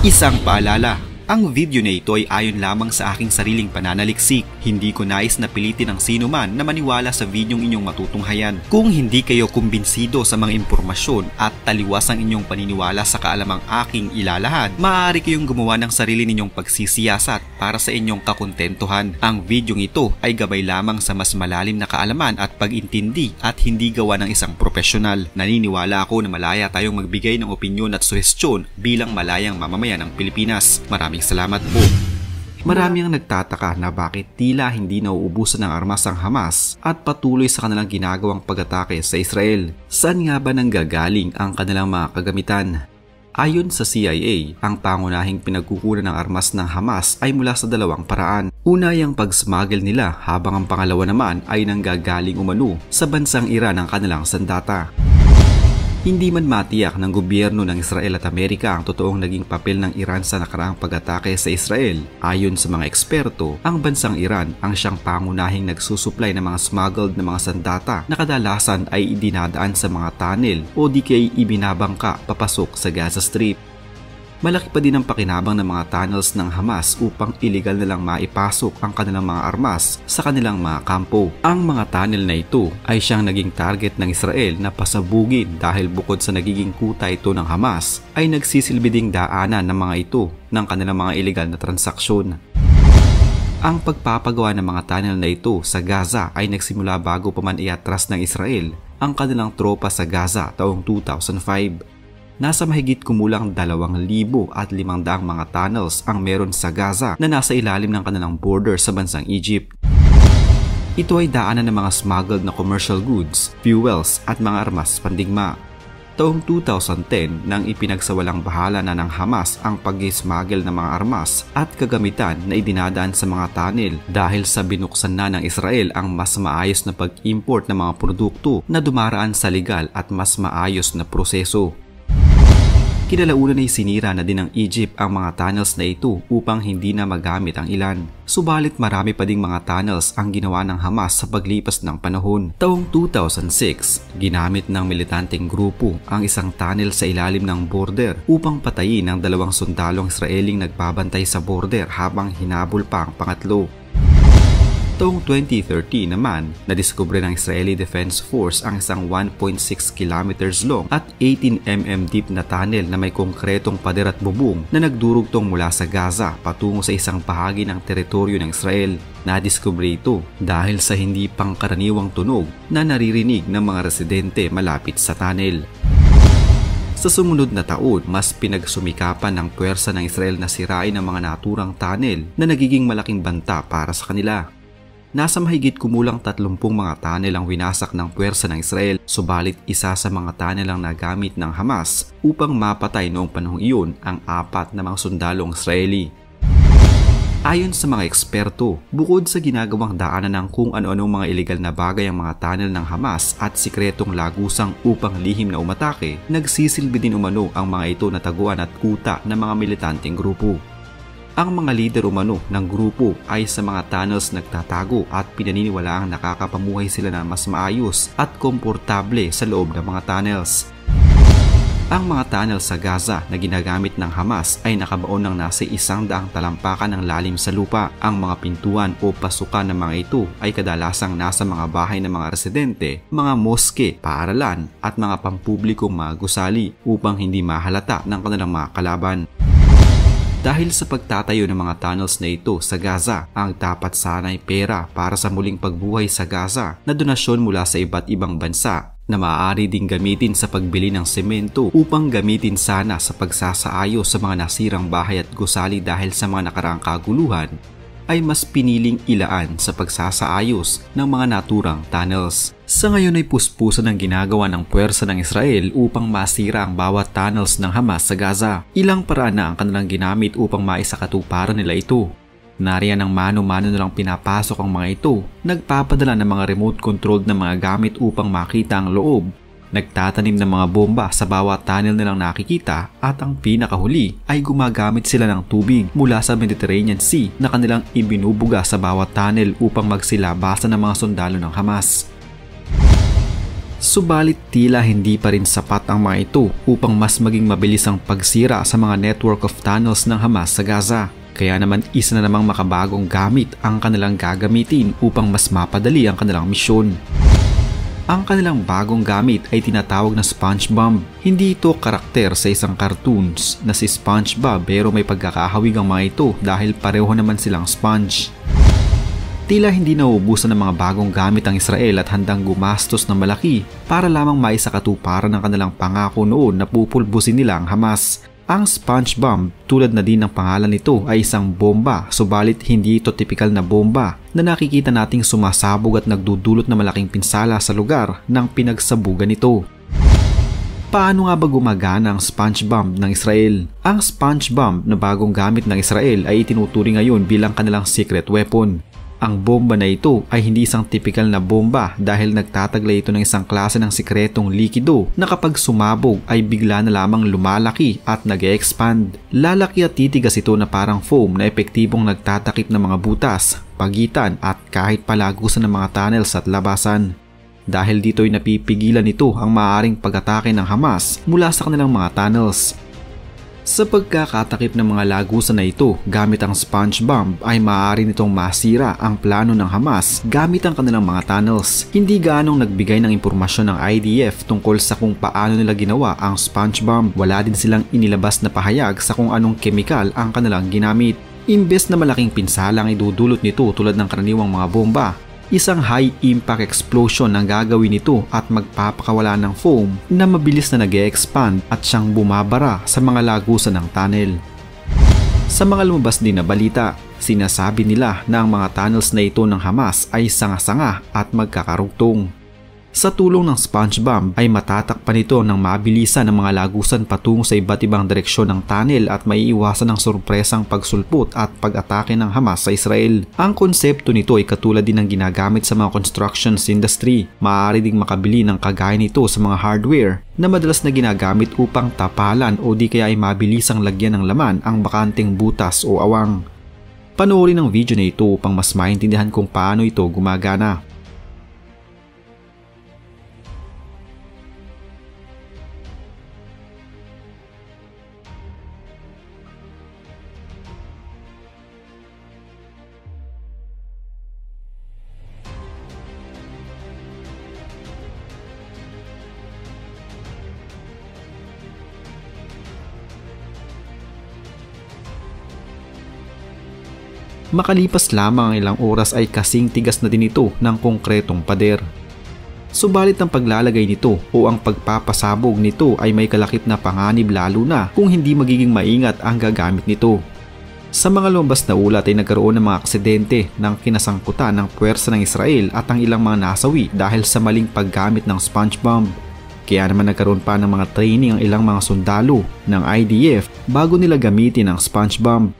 Isang paalala, ang video na ito ay ayon lamang sa aking sariling pananaliksik. Hindi ko nais na pilitin ang sino man na maniwala sa videong inyong matutunghayan. Kung hindi kayo kumbinsido sa mga impormasyon at taliwas ang inyong paniniwala sa kaalamang aking ilalahad, maaari kayong gumawa ng sarili ninyong pagsisiyasat para sa inyong kakontentuhan. Ang videong ito ay gabay lamang sa mas malalim na kaalaman at pag-intindi at hindi gawa ng isang profesional. Naniniwala ako na malaya tayong magbigay ng opinyon at suhestyon bilang malayang mamamayan ng Pilipinas. Maraming salamat po. Marami ang nagtataka na bakit tila hindi nauubusan ng armas ang Hamas at patuloy sa kanilang ginagawang pag-atake sa Israel. Saan nga ba nanggagaling ang kanilang mga kagamitan? Ayon sa CIA, ang pangunahing pinagkukunan ng armas ng Hamas ay mula sa dalawang paraan. Una ay ang pag-smuggle nila habang ang pangalawa naman ay nanggagaling umano sa bansang Iran ang kanilang sandata. Hindi man matiyak ng gobyerno ng Israel at Amerika ang totoong naging papel ng Iran sa nakaraang pag-atake sa Israel. Ayon sa mga eksperto, ang bansang Iran ang siyang pangunahing nagsusuplay ng mga smuggled na mga sandata na kadalasan ay idinadaan sa mga tunnel o di kay ibinabangka papasok sa Gaza Strip. Malaki pa din ang pakinabang ng mga tunnels ng Hamas upang iligal na lang maipasok ang kanilang mga armas sa kanilang mga kampo. Ang mga tunnel na ito ay siyang naging target ng Israel na pasabugin dahil bukod sa nagiging kuta ito ng Hamas ay nagsisilbi daanan ng mga ito ng kanilang mga illegal na transaksyon. Ang pagpapagawa ng mga tunnel na ito sa Gaza ay nagsimula bago pa man iatras ng Israel ang kanilang tropa sa Gaza taong 2005 nasa mahigit kumulang 2,500 mga tunnels ang meron sa Gaza na nasa ilalim ng kanilang border sa bansang Egypt. Ito ay daanan ng mga smuggled na commercial goods, fuels at mga armas pandigma. Taong 2010 nang ipinagsawalang bahala na ng Hamas ang pag-smuggle ng mga armas at kagamitan na idinadaan sa mga tunnel dahil sa binuksan na ng Israel ang mas maayos na pag-import ng mga produkto na dumaraan sa legal at mas maayos na proseso. Kinalaunan ay sinira na din ng Egypt ang mga tunnels na ito upang hindi na magamit ang ilan. Subalit marami pa ding mga tunnels ang ginawa ng Hamas sa paglipas ng panahon. Taong 2006, ginamit ng militanteng grupo ang isang tunnel sa ilalim ng border upang patayin ang dalawang sundalong Israeling nagbabantay sa border habang hinabol pa ang pangatlo. Taong 2013 naman, nadiskubre ng Israeli Defense Force ang isang 1.6 kilometers long at 18 mm deep na tunnel na may konkretong pader at bubong na nagdurugtong mula sa Gaza patungo sa isang bahagi ng teritoryo ng Israel. Nadiskubre ito dahil sa hindi pangkaraniwang tunog na naririnig ng mga residente malapit sa tunnel. Sa sumunod na taon, mas pinagsumikapan ng puwersa ng Israel na sirain ang mga naturang tunnel na nagiging malaking banta para sa kanila. Nasa mahigit kumulang 30 mga tunnel ang winasak ng puwersa ng Israel, subalit isa sa mga tunnel ang nagamit ng Hamas upang mapatay noong panahong iyon ang apat na mga sundalong Israeli. Ayon sa mga eksperto, bukod sa ginagawang daanan ng kung ano-anong mga ilegal na bagay ang mga tunnel ng Hamas at sikretong lagusang upang lihim na umatake, nagsisilbi din umano ang mga ito na taguan at kuta ng mga militanteng grupo. Ang mga leader umano ng grupo ay sa mga tunnels nagtatago at pinaniniwalaang nakakapamuhay sila na mas maayos at komportable sa loob ng mga tunnels. Ang mga tunnel sa Gaza na ginagamit ng Hamas ay nakabaon ng nasa isang daang talampakan ng lalim sa lupa. Ang mga pintuan o pasukan ng mga ito ay kadalasang nasa mga bahay ng mga residente, mga moske, paaralan at mga pampublikong mga gusali upang hindi mahalata ng kanilang mga kalaban. Dahil sa pagtatayo ng mga tunnels na ito sa Gaza, ang dapat sana ay pera para sa muling pagbuhay sa Gaza na donasyon mula sa iba't ibang bansa na maaari ding gamitin sa pagbili ng semento upang gamitin sana sa pagsasaayos sa mga nasirang bahay at gusali dahil sa mga nakaraang kaguluhan ay mas piniling ilaan sa pagsasaayos ng mga naturang tunnels. Sa ngayon ay puspusan ang ginagawa ng puwersa ng Israel upang masira ang bawat tunnels ng Hamas sa Gaza. Ilang paraan na ang kanilang ginamit upang maisakatuparan nila ito. Nariyan ang mano-mano nilang pinapasok ang mga ito. Nagpapadala ng mga remote-controlled na mga gamit upang makita ang loob Nagtatanim ng mga bomba sa bawat tunnel nilang nakikita at ang pinakahuli ay gumagamit sila ng tubig mula sa Mediterranean Sea na kanilang ibinubuga sa bawat tunnel upang magsilabasan ng mga sundalo ng Hamas. Subalit tila hindi pa rin sapat ang mga ito upang mas maging mabilis ang pagsira sa mga network of tunnels ng Hamas sa Gaza. Kaya naman isa na namang makabagong gamit ang kanilang gagamitin upang mas mapadali ang kanilang misyon. Ang kanilang bagong gamit ay tinatawag na SpongeBob. Hindi ito karakter sa isang cartoons na si SpongeBob pero may pagkakahawig ang mga ito dahil pareho naman silang sponge. Tila hindi nauubusan ng mga bagong gamit ang Israel at handang gumastos ng malaki para lamang maisakatuparan ng kanilang pangako noon na pupulbusin nila ang Hamas. Ang sponge bomb tulad na din ng pangalan nito ay isang bomba subalit hindi ito tipikal na bomba na nakikita nating sumasabog at nagdudulot ng malaking pinsala sa lugar ng pinagsabugan nito. Paano nga ba gumagana ang sponge bomb ng Israel? Ang sponge bomb na bagong gamit ng Israel ay itinuturing ngayon bilang kanilang secret weapon ang bomba na ito ay hindi isang typical na bomba dahil nagtataglay ito ng isang klase ng sikretong likido na kapag sumabog ay bigla na lamang lumalaki at nag expand Lalaki at titigas ito na parang foam na epektibong nagtatakip ng mga butas, pagitan at kahit palagusan ng mga tunnels at labasan. Dahil dito ay napipigilan nito ang maaaring pag-atake ng Hamas mula sa kanilang mga tunnels sa pagkakatakip ng mga lagusan na ito gamit ang sponge bomb ay maaari nitong masira ang plano ng Hamas gamit ang kanilang mga tunnels. Hindi ganong nagbigay ng impormasyon ng IDF tungkol sa kung paano nila ginawa ang sponge bomb. Wala din silang inilabas na pahayag sa kung anong kemikal ang kanilang ginamit. Imbes na malaking pinsala ang idudulot nito tulad ng karaniwang mga bomba, Isang high impact explosion ang gagawin nito at magpapakawala ng foam na mabilis na nag expand at siyang bumabara sa mga lagusan ng tunnel. Sa mga lumabas din na balita, sinasabi nila na ang mga tunnels na ito ng Hamas ay sanga-sanga at magkakarugtong. Sa tulong ng SpongeBob ay matatakpan ito ng mabilisan ng mga lagusan patungo sa iba't ibang direksyon ng tunnel at maiiwasan ng sorpresang pagsulpot at pag-atake ng Hamas sa Israel. Ang konsepto nito ay katulad din ng ginagamit sa mga constructions industry. Maaari ding makabili ng kagaya nito sa mga hardware na madalas na ginagamit upang tapalan o di kaya ay mabilisang lagyan ng laman ang bakanteng butas o awang. Panoorin ang video na ito upang mas maintindihan kung paano ito gumagana. Makalipas lamang ang ilang oras ay kasing tigas na din ito ng konkretong pader. Subalit ang paglalagay nito o ang pagpapasabog nito ay may kalakip na panganib lalo na kung hindi magiging maingat ang gagamit nito. Sa mga lumabas na ulat ay nagkaroon ng mga aksidente ng kinasangkutan ng puwersa ng Israel at ang ilang mga nasawi dahil sa maling paggamit ng sponge bomb. Kaya naman nagkaroon pa ng mga training ang ilang mga sundalo ng IDF bago nila gamitin ang sponge bomb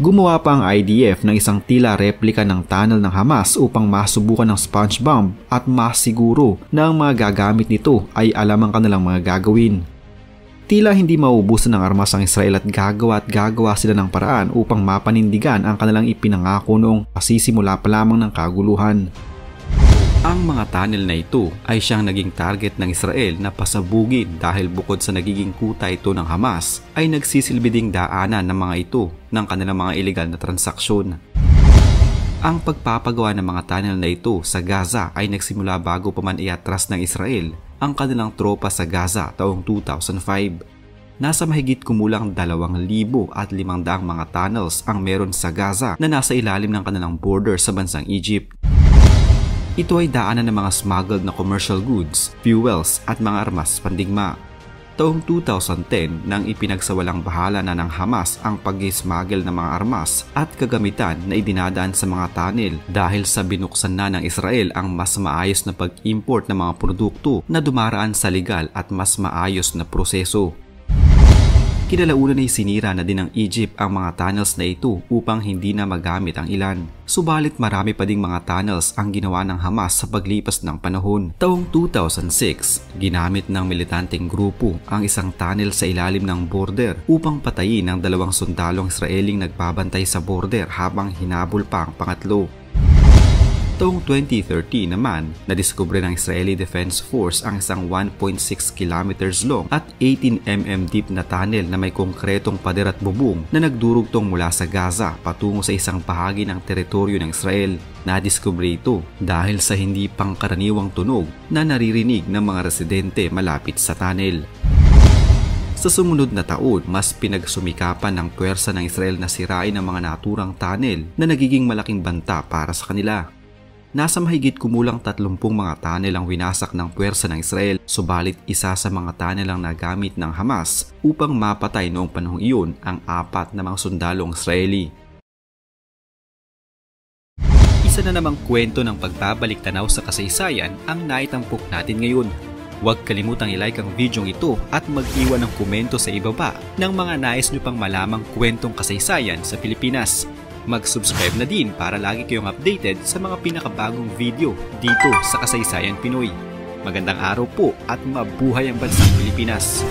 Gumawa pa ang IDF ng isang tila replika ng tunnel ng Hamas upang masubukan ng sponge bomb at masiguro na ang mga gagamit nito ay alam ang kanilang mga gagawin. Tila hindi maubusan ng armas ang Israel at gagawa at gagawa sila ng paraan upang mapanindigan ang kanilang ipinangako noong pasisimula pa lamang ng kaguluhan. Ang mga tunnel na ito ay siyang naging target ng Israel na pasabugin dahil bukod sa nagiging kuta ito ng Hamas ay nagsisilbi daanan ng mga ito ng kanilang mga ilegal na transaksyon. Ang pagpapagawa ng mga tunnel na ito sa Gaza ay nagsimula bago pa man iatras ng Israel ang kanilang tropa sa Gaza taong 2005. Nasa mahigit kumulang 2,000 at 500 mga tunnels ang meron sa Gaza na nasa ilalim ng kanilang border sa bansang Egypt. Ito ay daanan ng mga smuggled na commercial goods, fuels at mga armas pandigma. Taong 2010 nang ipinagsawalang bahala na ng Hamas ang pag-smuggle ng mga armas at kagamitan na idinadaan sa mga tunnel dahil sa binuksan na ng Israel ang mas maayos na pag-import ng mga produkto na dumaraan sa legal at mas maayos na proseso. Kinalaunan ay sinira na din ng Egypt ang mga tunnels na ito upang hindi na magamit ang ilan. Subalit marami pa ding mga tunnels ang ginawa ng Hamas sa paglipas ng panahon. Taong 2006, ginamit ng militanteng grupo ang isang tunnel sa ilalim ng border upang patayin ang dalawang sundalong Israeling nagbabantay sa border habang hinabol pa ang pangatlo. Taong 2013 naman, nadiskubre ng Israeli Defense Force ang isang 1.6 kilometers long at 18 mm deep na tunnel na may konkretong pader at bubong na nagdurugtong mula sa Gaza patungo sa isang bahagi ng teritoryo ng Israel. Nadiskubre ito dahil sa hindi pangkaraniwang tunog na naririnig ng mga residente malapit sa tunnel. Sa sumunod na taon, mas pinagsumikapan ng puwersa ng Israel na sirain ang mga naturang tunnel na nagiging malaking banta para sa kanila. Nasa mahigit kumulang 30 mga tunnel ang winasak ng puwersa ng Israel, subalit isa sa mga tunnel ang nagamit ng Hamas upang mapatay noong panahong iyon ang apat na mga sundalong Israeli. Isa na namang kwento ng pagbabalik tanaw sa kasaysayan ang naitampok natin ngayon. Huwag kalimutang i-like ang video ito at mag-iwan ng komento sa ibaba ng mga nais nyo pang malamang kwentong kasaysayan sa Pilipinas mag-subscribe na din para lagi kayong updated sa mga pinakabagong video dito sa Kasaysayan Pinoy. Magandang araw po at mabuhay ang bansang Pilipinas!